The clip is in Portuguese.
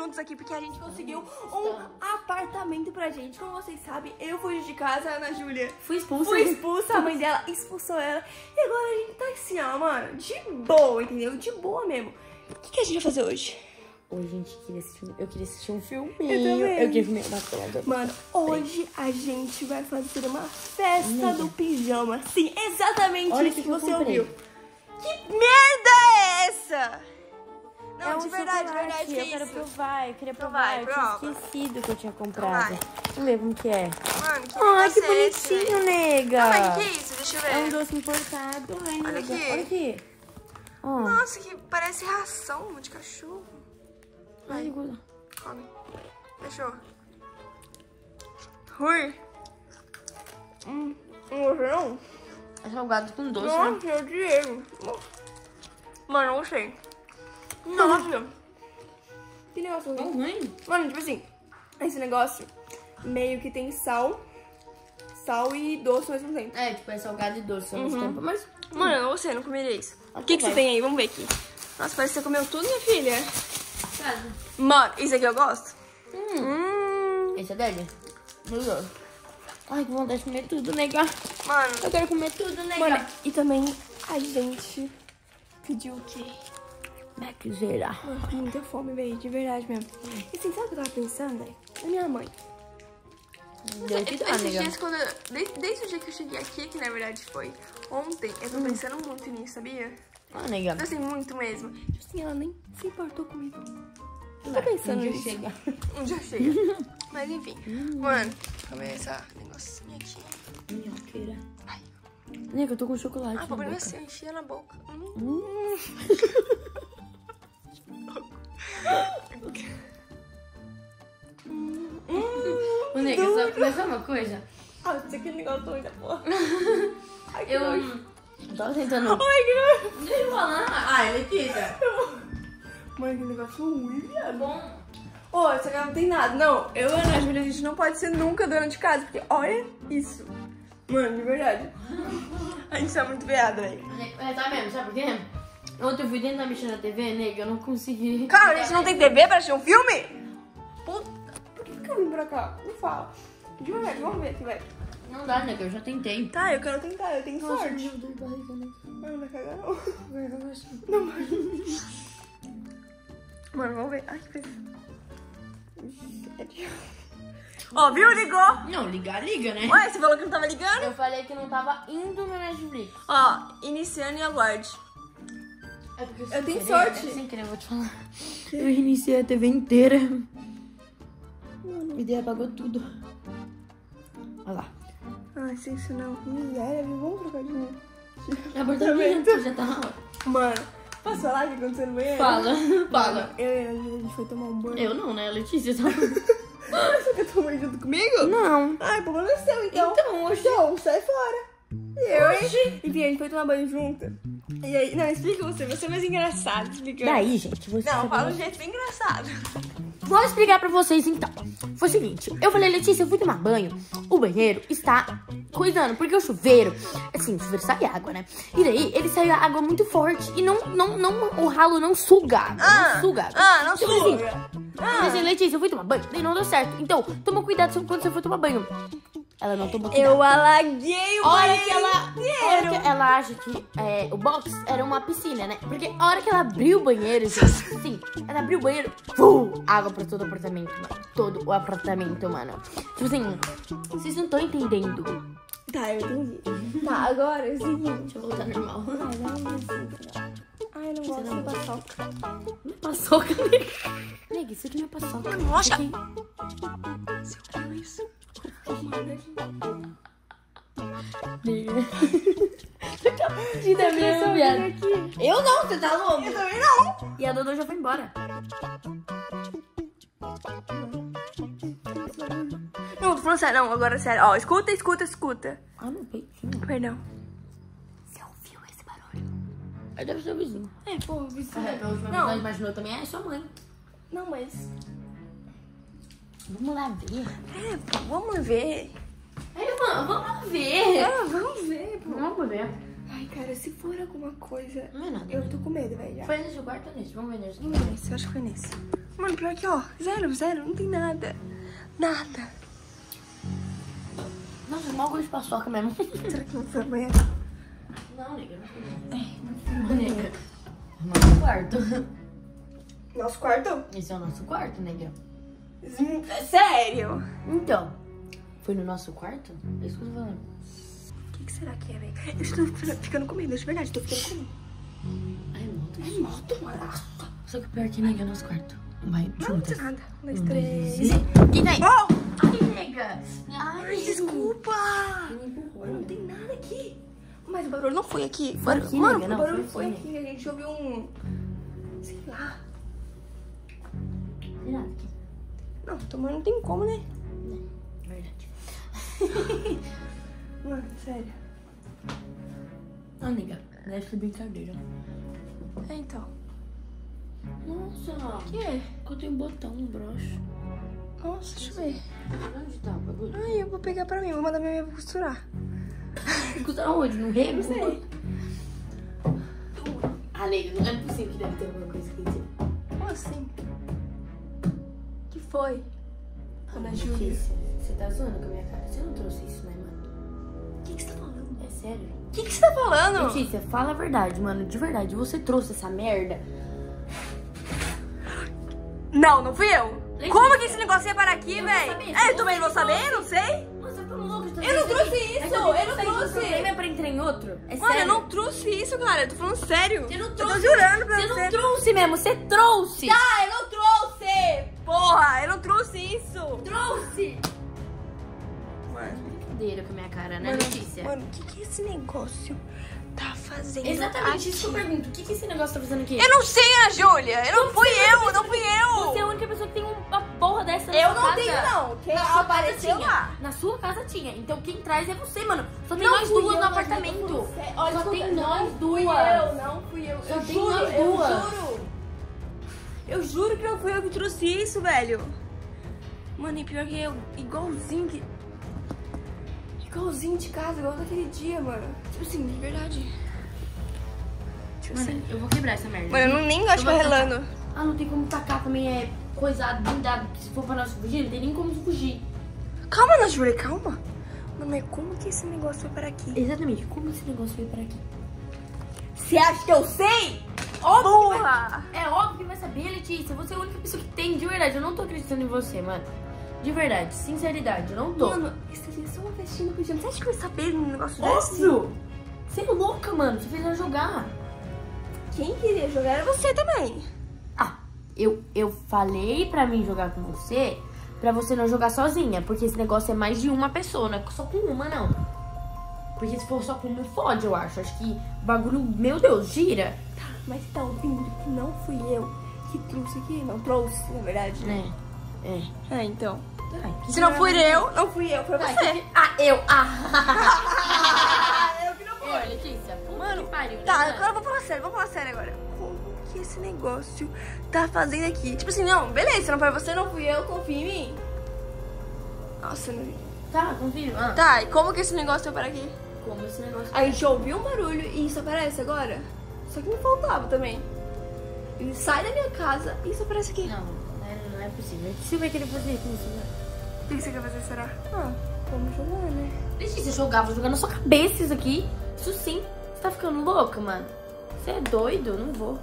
juntos aqui porque a gente conseguiu um apartamento pra gente. Como vocês sabem, eu fui de casa, a Ana Júlia Fui expulsa. foi expulsa, a mãe dela expulsou ela. E agora a gente tá assim, ó, mano, de boa, entendeu? De boa mesmo. O que, que a gente vai fazer hoje? Hoje, gente, queria assistir, eu queria assistir um filminho. Eu também. Eu queria filmar uma tela. Mano, hoje a gente vai fazer uma festa do pijama. Sim, exatamente Olha isso que, que você comprei. ouviu. Que merda é? Não, é um de verdade, de verdade, que Eu é quero isso? provar, eu queria Então provar. vai, eu tinha prova. esquecido que eu tinha comprado. vai. Vamos ver como que é. Mano, que Ai, que é esse, bonitinho, velho? nega. Mas o que, é isso? Deixa eu ver. É um doce importado. Ai, Olha nega. aqui. Olha aqui. Ó. Nossa, que parece ração de cachorro. Ai, guarda. Come. Fechou. Rui. Hum, não. É salgado com doce, né? Nossa, eu Diego. Mano, eu gostei. Nossa. Que negócio ruim. ruim? Mano, tipo assim, esse negócio meio que tem sal, sal e doce ao mesmo tempo. É, tipo, é salgado e doce ao mesmo tempo. Mas Mano, eu não sei, não comeria isso. O Ok, que, que você tem aí? Vamos ver aqui. Nossa, parece que você comeu tudo, minha filha. Mano, isso aqui eu gosto. Hum. Esse é dele? Meu Deus. Ai, que vontade de comer tudo, nega. Mano, Eu quero comer tudo, nega. mano, e também a gente pediu o quê? Maczeira. Mano, com muita fome, velho, de verdade mesmo. E assim, sabe o que eu tava pensando, velho? Na minha mãe. Deu que dá, Esses dias, quando eu, desde, desde o dia que eu cheguei aqui, que na verdade foi ontem, eu tô pensando muito nisso, sabia? Ah, nega. Tipo assim, muito mesmo. Tipo assim, ela nem se importou comigo. Eu tô pensando um dia nisso. chega. Um dia chega. Mas enfim. Mano, começa esse negocinho aqui. Minhoqueira. Ai. Nega, eu tô com chocolate Ah, na o problema é assim, eu enchia na boca. Hum. Hum. Mas só uma coisa. Ah, aqui é negócio doido da porra. Ai, que Eu nojo. tava tentando... Ai, que nojo. Deixa eu falar. Ai, Letícia. Mano, que negócio ruim, viado. bom. Ô, isso aqui não tem nada. Não, eu e a Ana Júlia, a gente não pode ser nunca dona de casa, porque olha isso. Mano, de verdade. A gente tá muito veada, velho. É, tá mesmo, sabe por quê? Ontem eu fui tentar mexer na TV, nega, eu não consegui. Cara, a gente não tem TV pra assistir um filme? Que, que eu vim pra cá? Me fala. De verdade, vamos ver aqui, vai. Não dá, nega, eu já tentei. Tá, eu quero tentar, eu tenho sorte. meu Deus, barriga, nega. Mano, não vai cagar não. Vai, vai, vai. Não, mano. Mano, vamos ver. Ai, que. Sério. Ó, viu? Ligou. Não, ligar, liga, né? Ué, você falou que não tava ligando? Eu falei que não tava indo no Netflix. Ó, iniciando e aguarde. É porque Eu tenho querer, sorte. é sem querer, eu vou te falar. Eu reiniciei a TV inteira. E daí apagou tudo. Olha lá. Ai, sem isso não. Miséria, viu? Vamos trocar de novo. Apartamento, já tá na hora. Mano, posso falar o que aconteceu no banheiro? Fala, fala. eu e a gente foi tomar um banho. Eu não, né? A Letícia tá... Você quer tomar junto comigo? Não. Ai, o problema é seu, então. Então, hoje... Então, sai fora. Eu, hein? Enfim, a gente foi tomar banho junto. E aí, não, explica você, você é mais engraçado explicando. Daí, gente, você... Não, fala de um jeito bem engraçado. Vou explicar pra vocês então. Foi o seguinte, eu falei, Letícia, eu fui tomar banho. O banheiro está coisando, porque o chuveiro, assim, o chuveiro sai água, né? E daí ele saiu água muito forte e não, não, não, o ralo não suga água, Ah, não suga água. ah, não assim, suga. Eu falei assim, Letícia, eu fui tomar banho, daí não deu certo. Então, toma cuidado quando você for tomar banho. Ela não tomou cuidado. Eu alaguei o hora banheiro que ela, a hora inteiro. que ela acha que é, o box era uma piscina, né? Porque a hora que ela abriu o banheiro, gente, sim, ela abriu o banheiro, pum, água pra todo o apartamento, mano. Todo o apartamento, mano. Tipo assim, vocês não estão entendendo. Tá, eu entendi. Tá, agora é o seguinte. Deixa eu voltar normal. Ai, dá um beijinho. Ai, eu não gosto de paçoca. Não é paçoca, nega. Nega, isso aqui não é paçoca. Nossa. Isso Luiz. Nega. Tira mesmo, viado. Eu não, você tá louco? Eu também não. E a Dodô já foi embora. Não, tô falando sério. Não, agora é sério. Ó, escuta, escuta, escuta. Ah, meu peitinho. Perdão. Você ouviu esse barulho? Aí deve ser o vizinho. É, pô, vizinho. É, pela última vez Não. imaginou também, é sua mãe. Não, mas... Vamos lá ver. É, pô, vamos ver. Aí, mano, vamos ver. É, vamos ver, pô. Vamos ver. Ai, cara, se for alguma coisa... Não é nada. Eu tô com medo, velho, já. Foi nesse quarto ou nesse? Vamos ver nesse. Vamos ver nesse, eu acho que foi nesse. Mano, pior que, ó, zero, zero, não tem nada. Nada. Nossa, mal gosto de paçoca mesmo. Será que não foi amanhã? Não, nega, não foi. É, não foi, nega. Nosso quarto. Nosso quarto? Esse é o nosso quarto, nega. Sério? Então, foi no nosso quarto? É isso que eu tô falando. O que, que será que é, velho? Eu estou ficando com medo, de verdade, tô ficando com medo. Ai, moto. É moto, mano. Só que o pior que nega é o nosso quarto. Vai, Não, juntas. tem nada. Um, dois, três. três. Quem tá aí? Oh! Ai, nega. Ai, desculpa! Me empurrou, Não nega. tem nada aqui. Mas o barulho não foi aqui. Foi Mano, aqui, Mano, nega, o não, barulho foi foi aqui. A gente ouviu um... Sei lá. Tem nada aqui. Não, tomar não tem como, né? Verdade. Mano, sério. Ah, nega. Deve ser brincadeira. É, então. Nossa. O que é? Eu tenho um botão no broche. Nossa, deixa eu ver. Onde tá o bagulho? Ai, eu vou pegar pra mim. Vou mandar minha mãe costurar. Custa onde? No rego? Não sei. Ah, nega, não é possível que deve ter alguma coisa aqui. Como assim? Foi? Ana Júlia. Você tá zoando com a minha cara? Você não trouxe isso, né, mano? O que, que você tá falando? É sério? O que, que você tá falando? Letícia, fala a verdade, mano. De verdade, você trouxe essa merda? Não, não fui eu. Letícia. Como que esse negócio ia parar aqui, Eu não velho? É, não eu também vou trouxe, saber, não sei. Mano, você tá louco de Eu não trouxe isso, eu não trouxe. O problema é pra entrar em outro? É Mano, sério? eu não trouxe isso, cara. Eu tô falando sério. Você não Eu trouxe. tô jurando pra Você você. não trouxe mesmo, você trouxe. Ah, eu não trouxe! Porra, eu não trouxe isso. Trouxe. Mano, Brincadeira com a minha cara, né, mano, Letícia? mano, o que, que esse negócio tá fazendo Exatamente isso que eu aqui? pergunto. O que, que esse negócio tá fazendo aqui? Eu não sei, Ana Júlia. Eu não fui eu, não fui eu. Você é a única pessoa que tem uma porra dessa na Eu sua não casa. tenho, não. Quem Na sua apareceu casa tinha. lá. Na sua casa tinha. Então quem traz é você, mano. Só tem Não nós duas eu, no eu apartamento. Olha, Só tem nós não fui duas. eu, não fui eu. Só eu tem juro, nós eu duas. juro. Eu juro que não fui eu que trouxe isso, velho. Mano, e pior que eu, igualzinho que... Igualzinho de casa, igual daquele dia, mano. Tipo assim, de verdade. Tipo Mano, assim. eu vou quebrar essa merda. Mano, eu não, nem gosto de relando. Ah, não tem como tacar também, é coisado, blindado. Se for pra nós fugir, não tem nem como fugir. Calma, Ana Júlia, calma. Mano, mas como que esse negócio foi para aqui? Exatamente, como esse negócio veio pra aqui? Você acha que eu sei? Óbvio que Porra! É óbvio saber, Letícia. Você é a única pessoa que tem, de verdade. Eu não tô acreditando em você, mano. De verdade, sinceridade, eu não tô. Mano, isso aqui é só uma festinha do pijama. Você acha que vai saber um negócio desse? Óbvio! Você é louca, mano. Você fez ela jogar. Quem queria jogar era você também. Ah, eu, eu falei pra mim jogar com você, pra você não jogar sozinha. Porque esse negócio é mais de uma pessoa, não é só com uma, não. Porque se for só com uma, fode, eu acho. Acho que o bagulho, meu Deus, gira. Tá, mas tá ouvindo que não fui eu que trouxe aqui. Não trouxe, na verdade. É, é. É, então. Ai, Se não fui eu, não fui eu, foi Ai, você. que que- Ah, eu. Ah. eu que não Ô, Letícia, puta Mano, que pariu, né, Tá, mano? agora eu vou falar sério, vou falar sério agora. Como que esse negócio tá fazendo aqui? Tipo assim, não, beleza, se não foi você, não fui eu, confia em mim. Nossa, não... Tá, confio. Ah, Tá, e como que esse negócio foi para aqui? como esse negócio. A gente ouviu um barulho e isso aparece agora? Só que me faltava também. Ele sai da minha casa e isso aparece aqui. Não, não é, não é possível. Você vai querer fazer isso, né? O que você quer fazer, será? Ah, vamos jogar, né? Letícia, jogar, vou jogar na sua cabeça isso aqui. Isso sim. Você tá ficando louca, mano? Você é doido? Não vou.